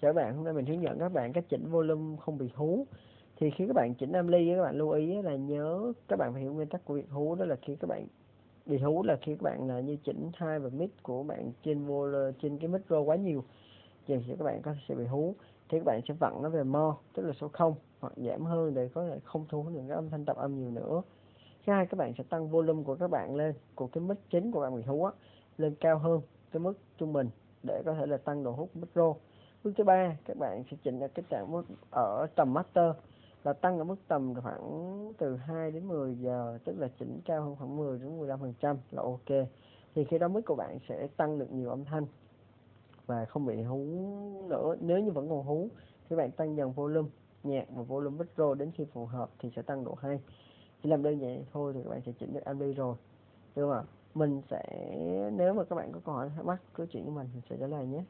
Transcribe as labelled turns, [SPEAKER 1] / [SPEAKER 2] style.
[SPEAKER 1] chào các bạn hôm nay mình hướng dẫn các bạn cách chỉnh volume không bị hú. Thì khi các bạn chỉnh âm ly các bạn lưu ý là nhớ các bạn phải hiểu nguyên tắc của việc hú đó là khi các bạn bị hú là khi các bạn là như chỉnh hai và mic của bạn trên vô trên cái micro quá nhiều thì các bạn có sẽ bị hú. Thì các bạn sẽ vặn nó về mo tức là số 0 hoặc giảm hơn để có thể không thu những cái âm thanh tập âm nhiều nữa. Thứ hai các bạn sẽ tăng volume của các bạn lên của cái mic chính của bạn bị hú á, lên cao hơn cái mức trung bình để có thể là tăng độ hút micro bước thứ ba, các bạn sẽ chỉnh ở cái trạng mức ở tầm master là tăng ở mức tầm khoảng từ 2 đến 10 giờ, tức là chỉnh cao hơn khoảng 10 đến 15 phần trăm là ok. Thì khi đó mức của bạn sẽ tăng được nhiều âm thanh và không bị hú nữa. Nếu như vẫn còn hú, thì bạn tăng dần volume nhạc và volume micro đến khi phù hợp thì sẽ tăng độ hay. Chỉ làm đơn giản thôi thì các bạn sẽ chỉnh được âm rồi. Đúng không ạ? Mình sẽ, nếu mà các bạn có câu hỏi thắc mắc cứ chuyện của mình mình sẽ trả lời nhé.